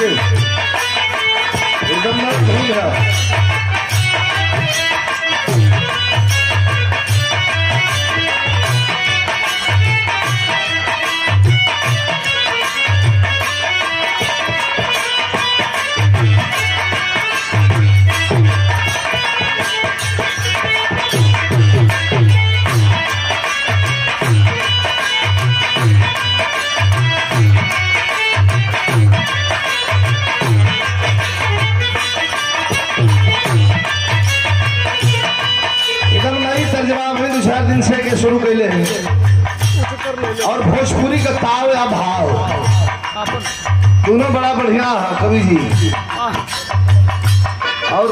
네. शुरू कैले हैं। और भोजपुरी का ताव या भाव? दोनों बड़ा बढ़िया है कवि जी। और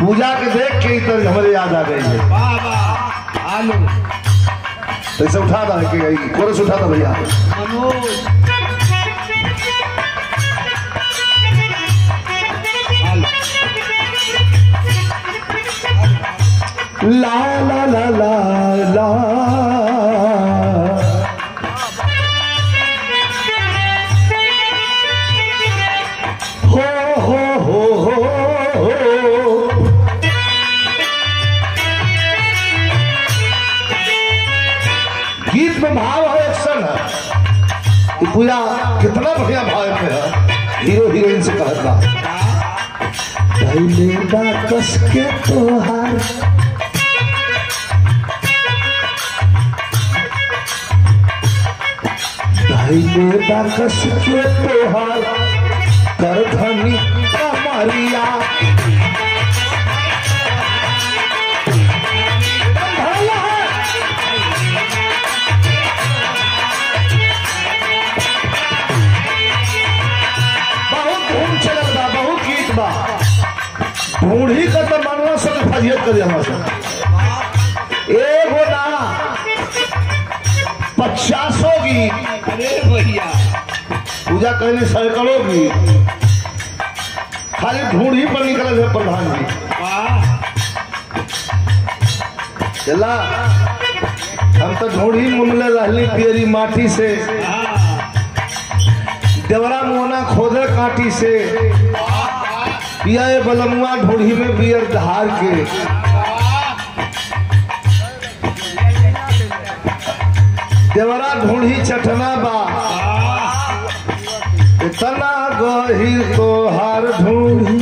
पूजा के देख के ही तो हमारे याद आ गई है। आलू तो इसे उठा था कि कोरस उठा था भैया। ला ला ला ला ला। हो गीत में भाव है एक्शन है पूरा कितना बढ़िया भाव में है। हीरो, हीरोइन से कहता। पहले के तोहार पहले बा के तोहार कर धनी कमरिया। बूढ़ी का तो मानवा सब फजियत कर दिया ना, पचासों गीत अरे भैया। पूजा करने सैकड़ों गीत खाली ढूंढ ही पर निकल है प्रधान जी चला। हम तो ढूंढ ही मुमले रहली पियरी माटी से। देवरा मोना खोदे काटी से। पिया बलमुआ ढूढ़ी में बियर धार के। देवरा ढूढ़ी चटना बा। इतना गही तो हार ढूढ़ी।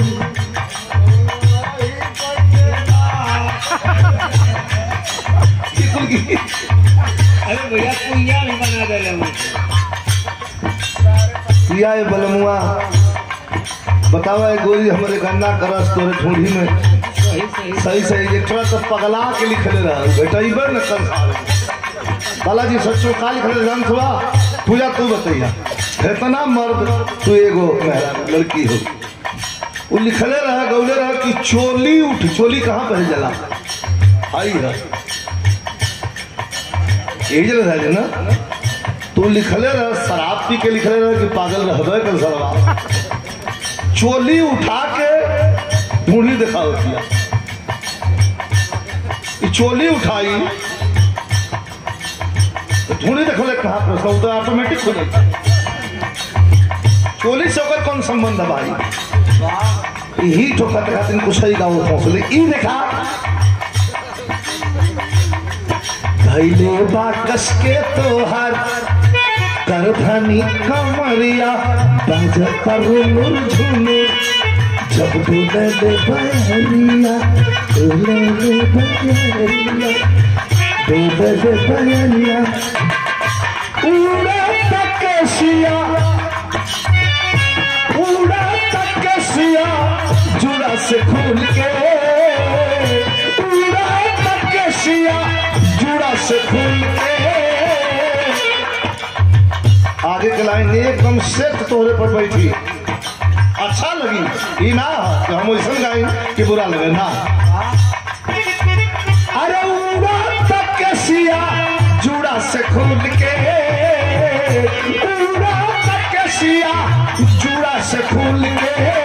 अरे भैया कुइया भी बना दे पिया बलमुआ? बतावा गोरी हमारे गन्ना करस तोरे ढूढ़ी में। सही सही। सही सही। एक तो पगला के लिखले रहा। बेटा न कल बालाजी सच्चो का लिखले जान थोड़ा पूजा तू बतैया। इतना मर्द, तू एगो लड़की हो। वो लिखले रहा, गौले रहा कि चोली उठ, चोली कहाँ पहन जला? आई है। यही जगह है ना। तू लिखले रहा, शराब पी के लिखले रहा कि पागल रहबे कर सरवा चोली उठा के बूढ़ी दिखाओ किया। चोली उठाई तो ढूंढी देखो ले कहाँ पर सब तो ऑटोमेटिक जाता चोली से कौन संबंध भाई? यही ठोकर के खातिर ही गाँव पहुँचले ई देखा। धैले बाकस के तोहार, कर धनी कमरिया, बाज कर झूमे। जब डूबे दे बहरिया डूबे दे बहरिया। डूबे दे बहरिया आगे के लाइन एकदम सेट तोहरे पर बैठी। अच्छा लगी। ई ना कि हम वैसा गाई कि बुरा लगे ना। अरे तक जुड़ा से खुल के। तक जुड़ा से खुल के।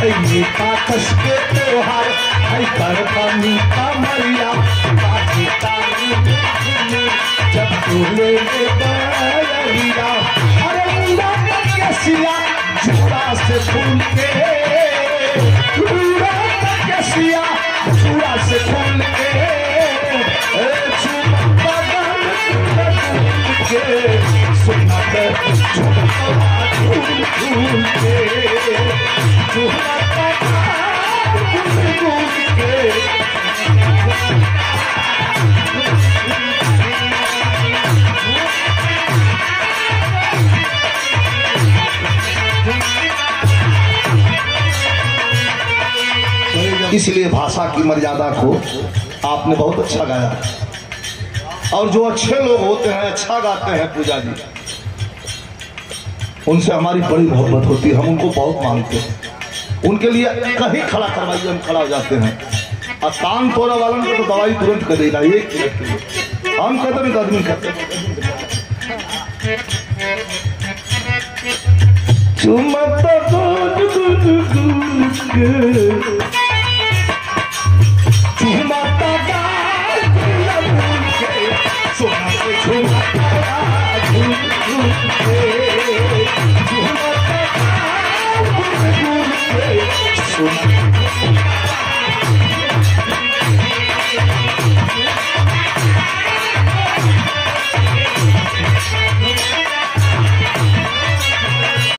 है मीठा कस के त्योहार है बड़का मीठा मरिया पाकिस्तानी जब तू ले बड़िया अरे पूरा कसिया चूड़ा से फूल के। पूरा कसिया चूड़ा से फूल के। सुना कर झूम झूम के। इसलिए भाषा की मर्यादा को आपने बहुत अच्छा गाया। और जो अच्छे लोग होते हैं अच्छा गाते हैं पूजा जी उनसे हमारी बड़ी मोहब्बत होती है, हम उनको बहुत मानते हैं। उनके लिए कहीं खड़ा करवाइए, हम खड़ा हो जाते हैं। और कान तोड़ा वालन को तो दवाई तुरंत कर देगा, एक हम कदम एक आदमी करते चुमता दूध दूध दूध के चुमता चुमता गाल गुलाब के सोना